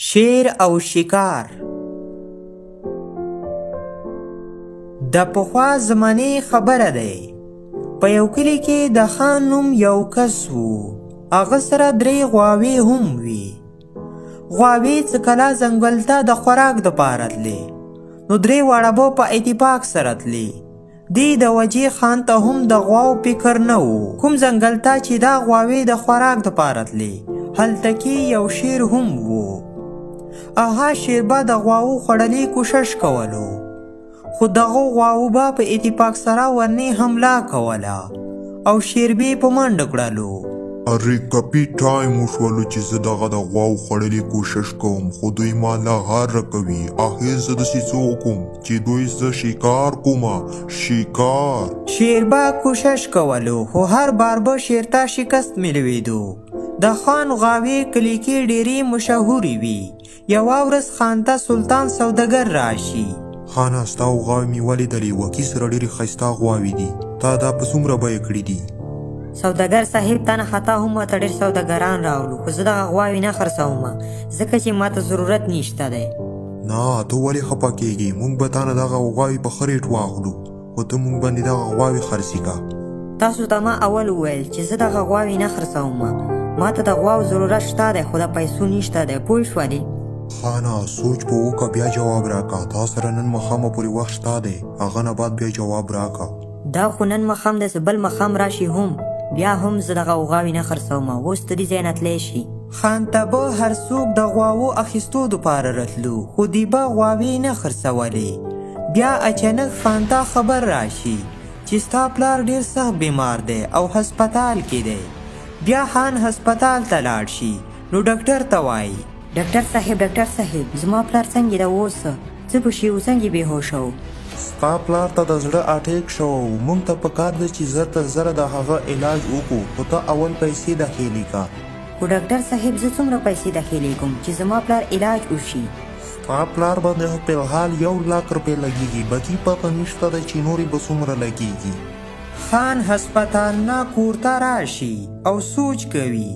شیر او شکار د پخوا زمانې خبره دی په یو کلی کې د خان نوم یو کس وو هغه سره درې غواوې هم وي غواوې څه کله ځنګل ته د خوراک دپاره تلې نو درې واړه به په اتفاق سره تلې دی د وجې خان ته هم د غواو فکر نه و کوم ځنګل ته چې دا غواوې د خوراک دپاره تلې هلته کې یو شیر هم و اها شیر به د غواو خوړلې کوشش کولو خو دغو غواو به په اتفاق سره ورنې حمله کوله او شیر به په منډه کړلو اره کپی ټایم وشولو چې زه دغه د غواو خوړلې کوشش کوم خو دوی ما لا غار کوي اخر زه داسې څه وکړم چې دوی زه شکار کوم شکار. شیر به کوشش کولو خو هر بار به شیر ته شکست ملویدو. د خان غاوې کلیکې ډیرې مشهورې وي. یوه ورځ خان ته سلطان سودګر راشي. خانه ستا او غاوې مې ولیدلې وکی سره ډیرې ښایسته غواوې دي. تا دا په څومره بیه کړې دي؟ سوداګر صاحب تا نه خطا هم ته ډېر سوداګران راولو خو زه دغه غواوې نه خرڅوم ځکه چې ماته ضرورت نشته دی نه ته ولې خپه کېږې موږ به تا نه دغه غواوې په ښه ریټ واخلو خو ته موږ باندې دغه غواوې خرڅې که تاسو ته ما اول وویل چې زه دغه غواوې نه خرڅوم ما ته د غواو ضرورت شته دی خو د پیسو نشته دی پوه شولې خانه سوچ په وکړه بیا جواب راکړه تا سره نن مخامه پورې وخت شته دی هغه نه بعد بیا جواب راکړه دا خو نن مخام داسې بل مخام راشي هم بیا هم زه دغه غواوې نه خرڅوم اوس ته دې ځای نه تلی شي خان ته به هر څوک د غواوو اخیستو دپاره رتلو خو دی به غواوې نه خرڅولې. بیا اچنک خان ته خبر راشي چې ستا پلار ډېر سخت بیمار دی او هسپتال کې دی. بیا خان هسپتال ته لاړ شي نو ډاکټر ته وایي. ډاکټر صاحب ډاکټر صاحب زما پلار څنګه ده اوس څه په شي و څنګه بېهوشه و. ستا پلار ته د زړه اټېک شوی و موږ ته په کار ده چې زر تر زره د هغه علاج وکړو خو ته اول پیسې داخېلې که. خو ډاکټر صاحب زه څومره پیسې داخې لیږم چې زما پلار علاج وشي ستا پلار باندې خو فلحال یو لاک روپۍ لګیږي باقي پته نشته دی چې نورې به څومره لګیږي خان هسپتال نه کورته راشي او سوچ کوي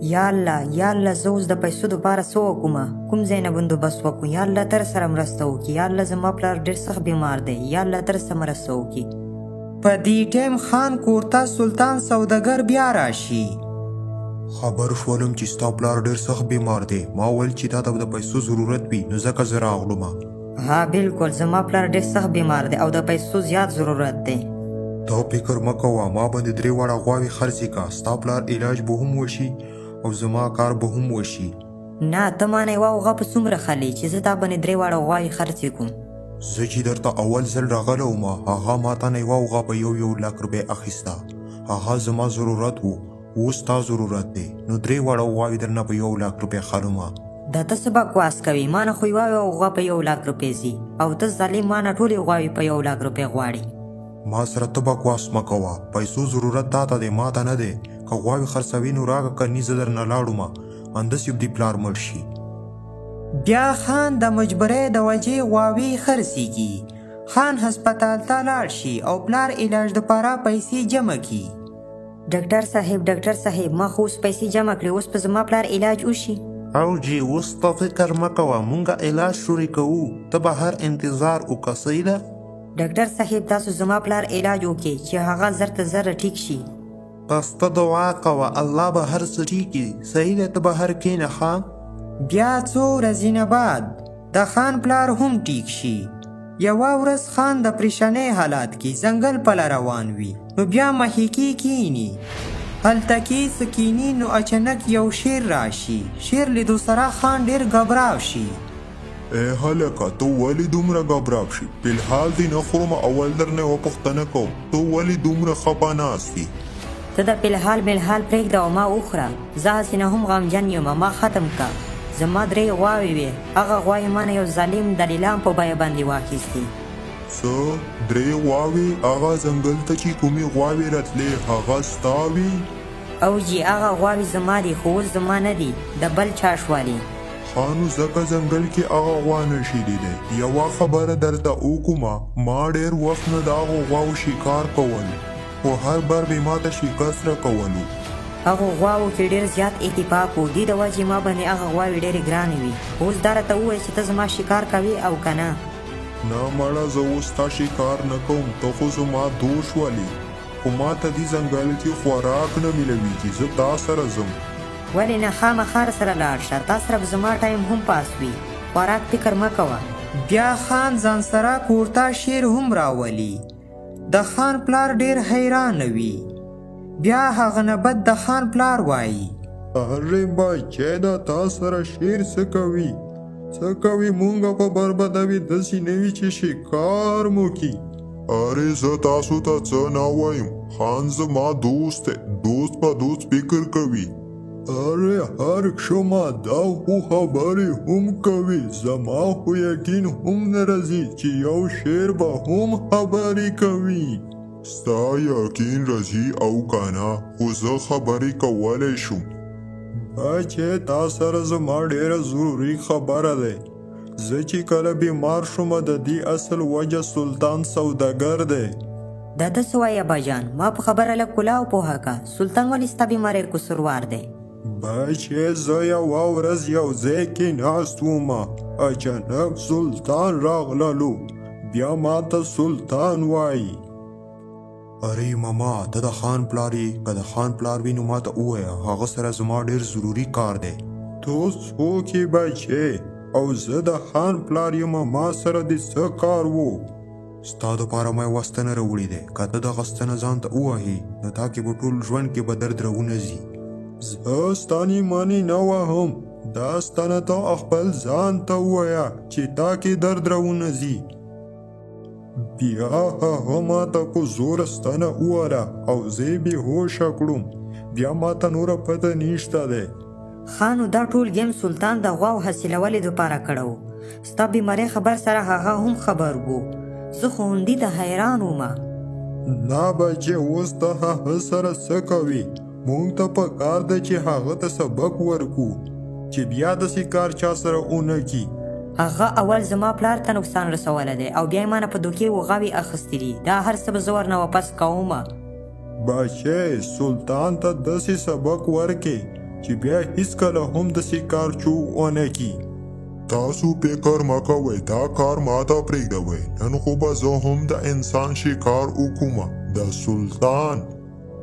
یا الله یا الله زه اوس د پیسو دپاره څه وکړم کوم ځای نه بندوبست وکړو یا الله تر سره مرسته وکړي یا الله زما پلار ډېر سخت بیمار دی یا الله تر سره مرسته وکړي په دې ټیم خان کورته سلطان سودګر بیا راشي خبر شولم چې ستا پلار ډیر سخت بیمار دی ما ویل چې دا د پیسو ضرورت وي نو ځکه زه راغلم ها بالکل زما پلار ډیر سخت بیمار دی او د پیسو زیات ضرورت دی ته فکر مه کوه ما باندې درې واړه غواوې خرڅې کا ستا پلار علاج به هم وشي او زما کار به هم وشي نه ته ما نه یوه غوا په څومره خلې چې زه تا باندې درې واړه غواوې خرڅې کوم زه چې درته اول ځل راغلی وم هغه ما تا نه یوه غوا په یو یو لک روپۍ اخیسته هغه زما ضرورت و اوس تا ضرورت دی نو درې واړه غواوې درنه په یو لک روپۍ خلوم دا ته څه بکواس کوې ما نه خو یوه غوا په یو لک روپۍ ځي او ته ظالم ما نه ټولې غواوې په یو لک روپۍ غواړي ما سره ته بکواس مه کوه پیسو ضرورت تا ته دی ما ته نه دی که غواوې خرڅوي نو راکه کني زه درنه لاړم ان داسې به دې پلار مړ شي بیا خان د مجبورۍ د وجې غواوې خرڅېږي خان هسپتال ته لاړ شي او پلار علاج دپاره پیسې جمع کړي ډاکټر صاحب ډاکټر صاحب ما خو اوس پیسې جمع کړې اوس په زما پلار علاج وشي او جی اوس ته فکر مه کوه مونږه علاج شروع کوو ته به هر انتظار وکړه صحیح ده ډاکټر صاحب تاسو زما پلار علاج وکړي چې هغه زر ته زر ټیک شي بس ته دعا کوه الله به هر څه ټیک کړي صحیح دی ته بهر کینه ښه بیا څو ورځې نه بعد د خان پلار هم ټیک شي یوه ورځ خان د پریشانۍ حالات کې ځنګل په لاره روان وي نو بیا محیکې کینی هلته کې څه کینی نو اچانک یو شیر راشي شیر لیدو سره خان ډیر ګبراو شي ای هلکه ته ولی دومره ګبراب شی پلحال دی نه خورم اول درنه یوه پوښتنه کوم ته ولی دومره خپه ناست یی. ته دا پلحال ملحال پریږده او ما وخوره زه هسی نه هم غمجن یمه ما ختم کړه زما دری غواوی وی هغه غواوی مانه یو ظالم دلیلام په بیه باندی واخیستی. څه دری غواوی هغه ځنګل ته چی کومی غواوی راتلی هغه ستا وی؟ او جی هغه غواوی زما دی خو اوس زما ندی دبل چا شوالی. خانو ځکه ځنګل کې هغه غوا نشي لیدی یوه خبره درته اوکومه ما ډیر وخت نه دهغو غواو شیکار کولو خو هر بر به ماته شیکست رکولو. هغو غواو کې ډیر زیات اتفاق وو دیده وجې ما باندې هغه غواوې ډیرې ګرانې وي اوس دا راته ووایه چې ته زما شیکار کوې او کنه. نه مړه زه اوس ستا شیکار نه کوم ته خو زما دوست شولې. خو ماته دي ځنګل کي خوراک نه ميلويږي زه تاسره ځم. ولې نه خامخا رسره لاړ شه تاسره به زما ټايم هم پاس وي خوراک فکر مه کوه. بيا خان ځانسره کورته شير هم راولي د خان پلار ډير حيران وي بيا هغه نبت د خان پلار وايي. هرې بچه ده تاسره شير څه کوي څه کوي مونږ په بربدوي دسي نه وي چي شکار مو کي. اره زه تاسو ته څه نه وایم خان زما دوست دی دوست په دوست فکر کوي اره هر شما دا خو خبرې هم کوي زما خو یقین هم نه راځي چې یو شعر به هم خبرې کوي ستا یقین راځي او که نه خو زه خبرې کولی شم بچې تا سره زما ډېره ضروري خبره دی زه چې کله بیمار شوم د دې اصل وجه سلطان سوداګر دی. دا ته څه وایې ابا جان ما په خبره لږ کلا او پوهه که سلطان ولې ستا بیمارۍ قصوروار دی. بچې زه یوه ورځ یو ځای کې ناست وم اچانک سلطان راغللو بیا ماته سلطان وایي. ارې ماما ته د خان پلار یې که د خان پلار وي نو ما ته ووایه هغه سره زما ډېر ضروري کار دی ته اوس څوک یې بچې او زه د خان پلار یم ما سره د څه کار وو ستا دپاره ما یوه ستنه راوړې دی که ته دغه ستنه ځان ته ووهې نو تا کې به ټول ژوند کې به درد راونه ځي زه ستانې مانې نه وهم دا ستنه ته خپل ځان ته ووایه چې تا کې درد راونه ځي بیا هغه ما ته په زور ستنه وواله او زه یې بې هوشه کړم بیا ما ته نوره پته نشته دی خانو دا ټول ګیم سلطان د غوا او حاصلولې دپاره کړی و ستا بیمارۍ خبر سره هغه هم خبر وو زه خو همدي ته حیران وم نه بچې اوس ته هغه سره څه کوې مونږ ته په کار ده چې هغه ته سبق ورکو چې بیا داسې کار چا سره ونه کی هغه اول زما پلار ته نقصان رسولی دی او بیا یې مانه په دوکې و غاوې اخیستي دي دا هر څه به زه ورنه واپس کوم باچه سلطان ته داسې سبق ورکې چې بیا هیڅکله هم داسې کار چو ونه کی تاسو فکر مه کوئ دا کار ماته پرېږدوئ نن خو به زه هم د انسان شکار وکوم د سلطان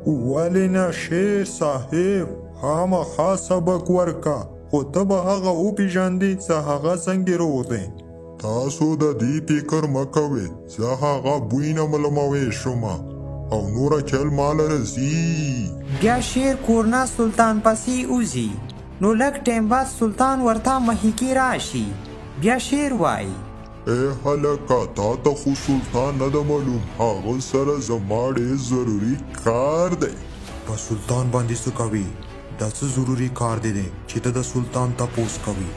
ولې نه شیر صاحب خامخا سبق ورکا خو ته به هغه وپیژاندې چې هغه څنګه روغ دی تاسو د دې فکر مه کوئ زه هغه بوی نه ملموی شوم او نوره چل مال رسي بیا شیر کورنا سلطان پسې اوزي نو لږ ټیم بعد سلطان ورته مخکې راشي بیا شیر وایي اې هلکه تاته خو سلطان نه ده معلوم هغه سره زما ډېر ضروري کار دی. په سلطان باندې څه کوې؟ دا څه ضروري کار دې دی چې ته د سلطان تپوس کوې؟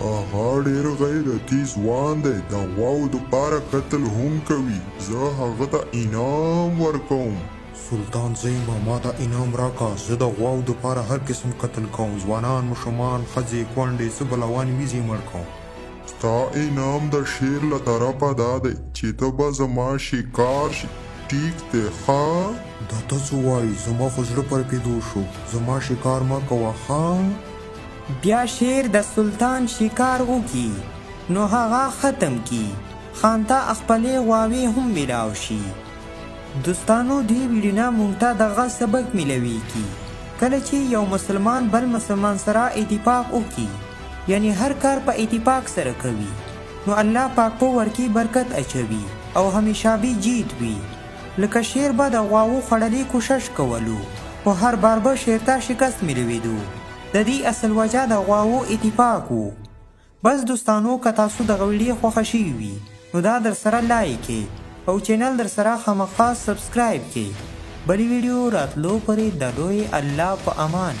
هغه ډېر غیرتي ځوان دی د غواوو دپاره قتل هم کوي زه هغه ته انعام ورکوم. سلطان زه یم ماته انعام راکه زه د غواوو دپاره هر قسم قتل کوم ځوانان مشومان ښځې کونډې څه بلاوانې وي زه یې مړ کوم. ستا انعام د شعر له طرفه دا دی چې ته به زما شکار شي ټیک دی ښه؟ دا ته څه وایي زما خو زړه پر پیدو شو زما شکار مه کوه ښه؟ بیا شعر د سلطان شکار وکړي نو هغه ختم کړي خانته خپلې غواوې هم ملاو شي. دوستانو دی ویډینا مونږ ته دغه سبق ملویږي کله چې یو مسلمان بل مسلمان سره اتفاق وکي یعنی هر کار په اتفاق سره کوي نو الله پاک په ورکی برکت اچوي او همیشابی جیت وي لکه شیر به د غواو خړلې کوشش کولو خو هر بار به شیر ته شکست ملویدو د دې اصل وجه د غواو اتفاق وو بس دوستانو که تاسو دغه ویډیې خوښه شوي وي نو دا درسره لایک کې او چینل درسره خامخا سبسکرایب کې بلي ویډیو راتلو پرې دډوې الله په امان.